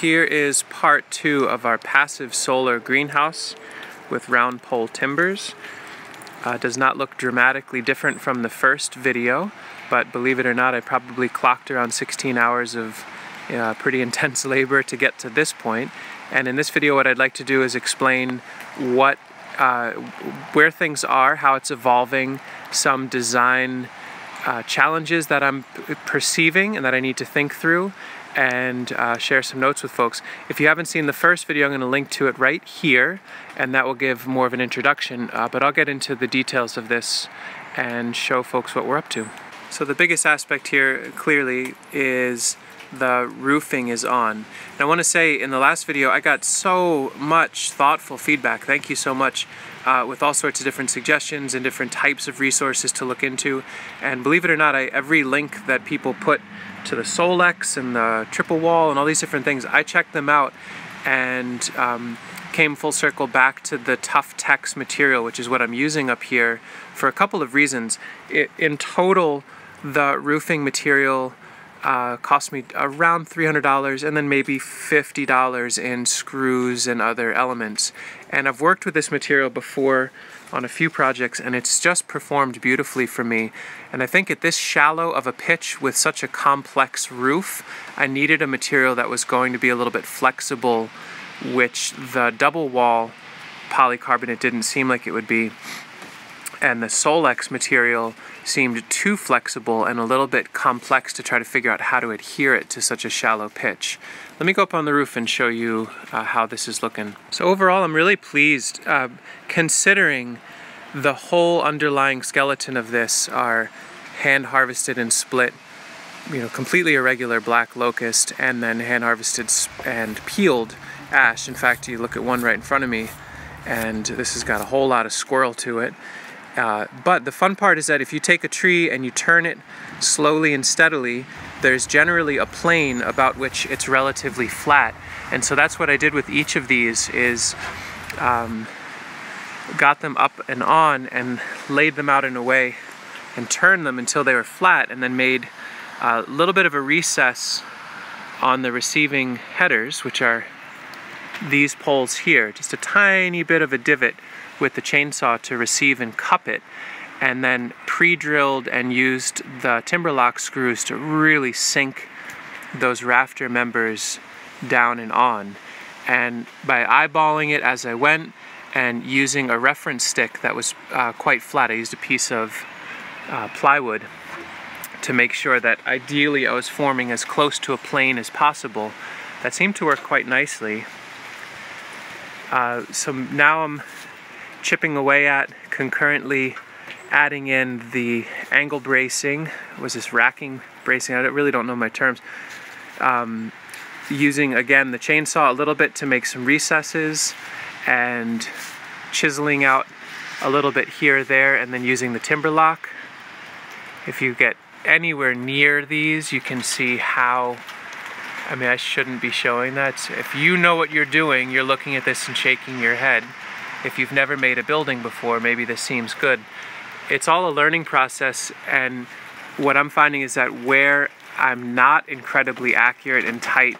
here is part two of our passive solar greenhouse with round pole timbers. Uh, does not look dramatically different from the first video, but believe it or not, I probably clocked around 16 hours of uh, pretty intense labor to get to this point. And in this video, what I'd like to do is explain what, uh, where things are, how it's evolving, some design uh, challenges that I'm perceiving and that I need to think through, and uh, share some notes with folks. If you haven't seen the first video, I'm going to link to it right here, and that will give more of an introduction, uh, but I'll get into the details of this and show folks what we're up to. So the biggest aspect here, clearly, is the roofing is on. And I want to say in the last video, I got so much thoughtful feedback. Thank you so much uh, with all sorts of different suggestions and different types of resources to look into. And believe it or not, I, every link that people put to the Solexx and the triple wall and all these different things, I checked them out and um, came full circle back to the Tuftex material, which is what I'm using up here for a couple of reasons. It, in total, the roofing material uh, cost me around $300 and then maybe $50 in screws and other elements. And I've worked with this material before on a few projects and it's just performed beautifully for me. And I think at this shallow of a pitch with such a complex roof, I needed a material that was going to be a little bit flexible, which the double wall polycarbonate didn't seem like it would be. And the Solexx material seemed too flexible and a little bit complex to try to figure out how to adhere it to such a shallow pitch. Let me go up on the roof and show you uh, how this is looking. So overall, I'm really pleased uh, considering the whole underlying skeleton of this are hand harvested and split you know, completely irregular black locust and then hand harvested and peeled ash. In fact, you look at one right in front of me and this has got a whole lot of squirrel to it. Uh, but the fun part is that if you take a tree and you turn it slowly and steadily, there's generally a plane about which it's relatively flat. And so that's what I did with each of these is um, got them up and on and laid them out in a way and turned them until they were flat and then made a little bit of a recess on the receiving headers, which are these poles here, just a tiny bit of a divot with the chainsaw to receive and cup it and then pre-drilled and used the TimberLOK screws to really sink those rafter members down and on. And by eyeballing it as I went and using a reference stick that was uh, quite flat, I used a piece of uh, plywood to make sure that ideally I was forming as close to a plane as possible. That seemed to work quite nicely. Uh, so now I'm chipping away at, concurrently adding in the angle bracing, was this racking bracing, I really don't know my terms. Um, using again the chainsaw a little bit to make some recesses and chiseling out a little bit here there and then using the TimberLOK. If you get anywhere near these you can see how I mean I shouldn't be showing that. If you know what you're doing you're looking at this and shaking your head if you've never made a building before, maybe this seems good. It's all a learning process, and what I'm finding is that where I'm not incredibly accurate and tight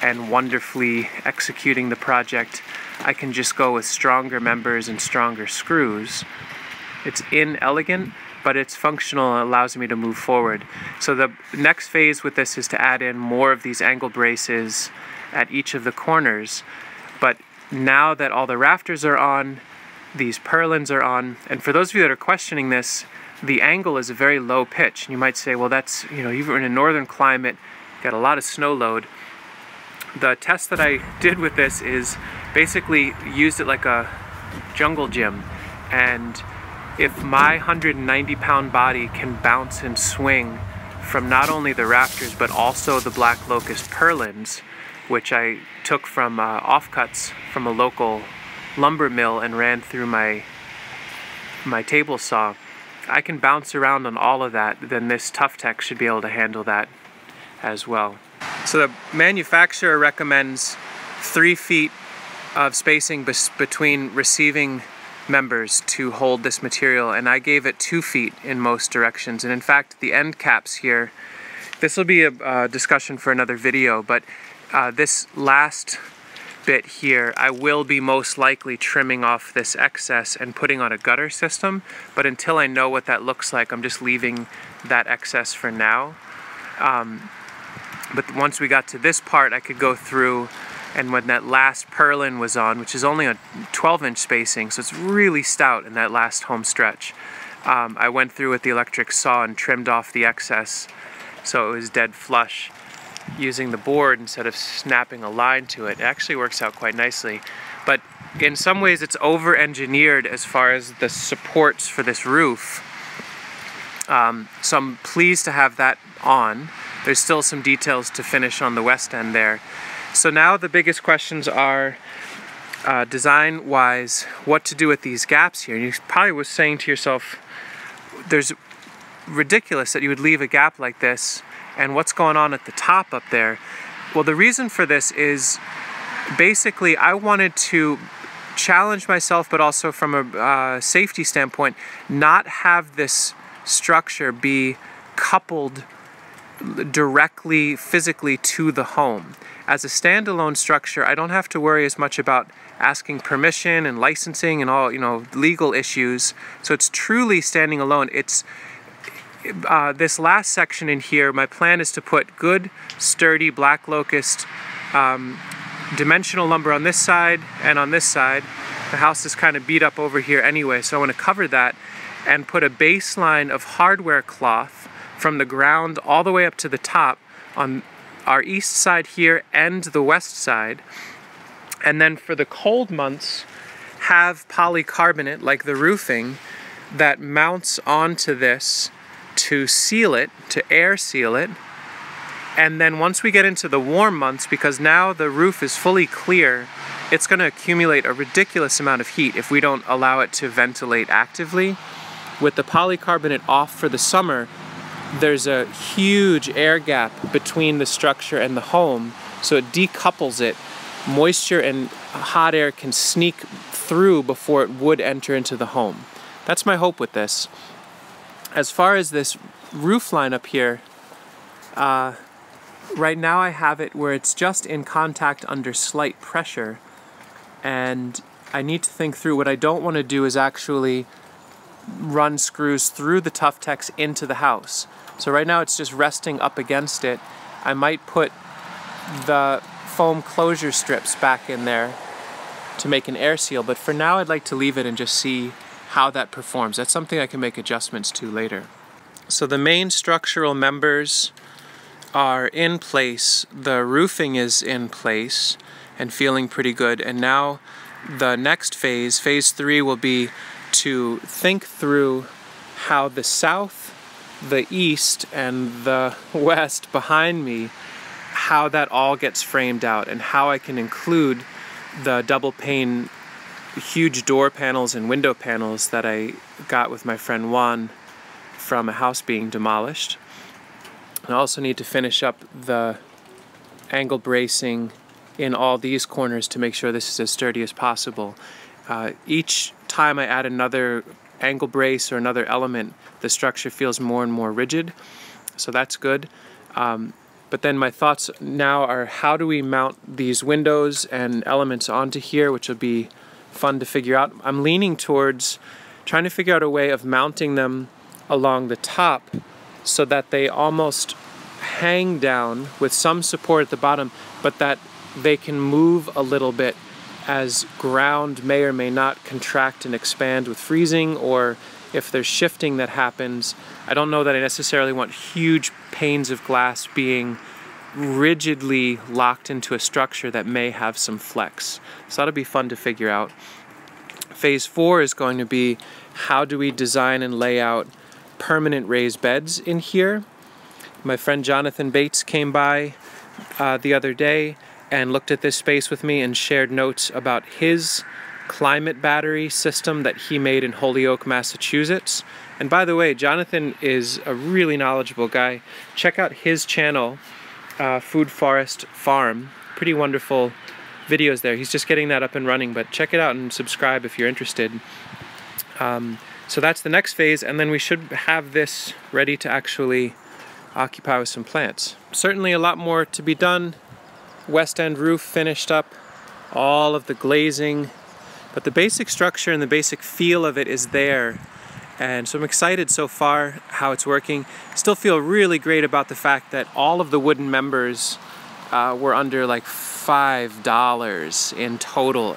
and wonderfully executing the project, I can just go with stronger members and stronger screws. It's inelegant, but it's functional and allows me to move forward. So the next phase with this is to add in more of these angle braces at each of the corners. But now that all the rafters are on, these purlins are on, and for those of you that are questioning this, the angle is a very low pitch. And you might say, well, that's, you know, even in a northern climate, got a lot of snow load. The test that I did with this is basically used it like a jungle gym. And if my 190 pound body can bounce and swing from not only the rafters, but also the black locust purlins, which I took from uh, offcuts from a local lumber mill and ran through my my table saw. I can bounce around on all of that, then this Tuftex should be able to handle that as well. So the manufacturer recommends three feet of spacing between receiving members to hold this material and I gave it two feet in most directions and in fact the end caps here this will be a uh, discussion for another video but uh, this last bit here, I will be most likely trimming off this excess and putting on a gutter system, but until I know what that looks like, I'm just leaving that excess for now. Um, but once we got to this part, I could go through and when that last purlin was on, which is only a 12 inch spacing, so it's really stout in that last home stretch, um, I went through with the electric saw and trimmed off the excess so it was dead flush using the board instead of snapping a line to it. It actually works out quite nicely. But in some ways it's over-engineered as far as the supports for this roof. Um, so I'm pleased to have that on. There's still some details to finish on the west end there. So now the biggest questions are uh, design-wise, what to do with these gaps here. And you probably was saying to yourself, there's ridiculous that you would leave a gap like this and what's going on at the top up there. Well, the reason for this is basically I wanted to challenge myself, but also from a uh, safety standpoint, not have this structure be coupled directly physically to the home. As a standalone structure, I don't have to worry as much about asking permission and licensing and all, you know, legal issues. So it's truly standing alone. It's uh, this last section in here, my plan is to put good, sturdy black locust um, dimensional lumber on this side and on this side. The house is kind of beat up over here anyway, so I want to cover that and put a baseline of hardware cloth from the ground all the way up to the top on our east side here and the west side. And then for the cold months, have polycarbonate like the roofing that mounts onto this to seal it, to air seal it. And then once we get into the warm months, because now the roof is fully clear, it's going to accumulate a ridiculous amount of heat if we don't allow it to ventilate actively. With the polycarbonate off for the summer, there's a huge air gap between the structure and the home, so it decouples it. Moisture and hot air can sneak through before it would enter into the home. That's my hope with this as far as this roof line up here, uh, right now I have it where it's just in contact under slight pressure and I need to think through what I don't want to do is actually run screws through the Tuftex into the house. So right now it's just resting up against it. I might put the foam closure strips back in there to make an air seal, but for now I'd like to leave it and just see how that performs. That's something I can make adjustments to later. So the main structural members are in place, the roofing is in place and feeling pretty good, and now the next phase, phase three, will be to think through how the south, the east, and the west behind me, how that all gets framed out and how I can include the double pane huge door panels and window panels that I got with my friend Juan from a house being demolished. I also need to finish up the angle bracing in all these corners to make sure this is as sturdy as possible. Uh, each time I add another angle brace or another element, the structure feels more and more rigid, so that's good. Um, but then my thoughts now are how do we mount these windows and elements onto here, which will be fun to figure out. I'm leaning towards trying to figure out a way of mounting them along the top so that they almost hang down with some support at the bottom, but that they can move a little bit as ground may or may not contract and expand with freezing or if there's shifting that happens. I don't know that I necessarily want huge panes of glass being rigidly locked into a structure that may have some flex. So that'll be fun to figure out. Phase four is going to be how do we design and lay out permanent raised beds in here. My friend Jonathan Bates came by uh, the other day and looked at this space with me and shared notes about his climate battery system that he made in Holyoke, Massachusetts. And by the way, Jonathan is a really knowledgeable guy. Check out his channel uh, Food Forest Farm. Pretty wonderful videos there. He's just getting that up and running, but check it out and subscribe if you're interested. Um, so that's the next phase, and then we should have this ready to actually occupy with some plants. Certainly a lot more to be done. west end roof finished up, all of the glazing, but the basic structure and the basic feel of it is there. And so I'm excited so far how it's working. Still feel really great about the fact that all of the wooden members uh, were under like $5 in total.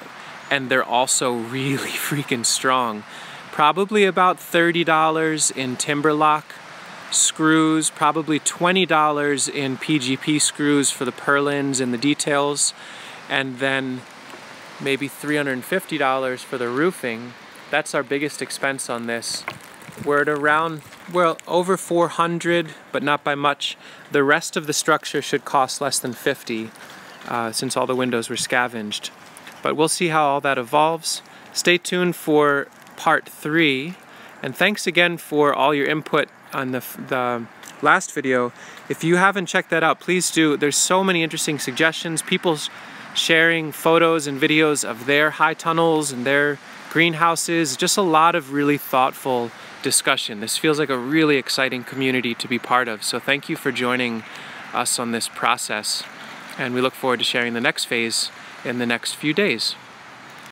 And they're also really freaking strong. Probably about $30 in TimberLOK screws, probably $20 in PGP screws for the purlins and the details, and then maybe $350 for the roofing. That's our biggest expense on this. We're at around, well, over 400, but not by much. The rest of the structure should cost less than 50, uh, since all the windows were scavenged. But we'll see how all that evolves. Stay tuned for part three, and thanks again for all your input on the, the last video. If you haven't checked that out, please do. There's so many interesting suggestions. People sharing photos and videos of their high tunnels and their greenhouses. Just a lot of really thoughtful discussion. This feels like a really exciting community to be part of. So thank you for joining us on this process. And we look forward to sharing the next phase in the next few days.